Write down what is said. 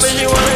Whenever you want.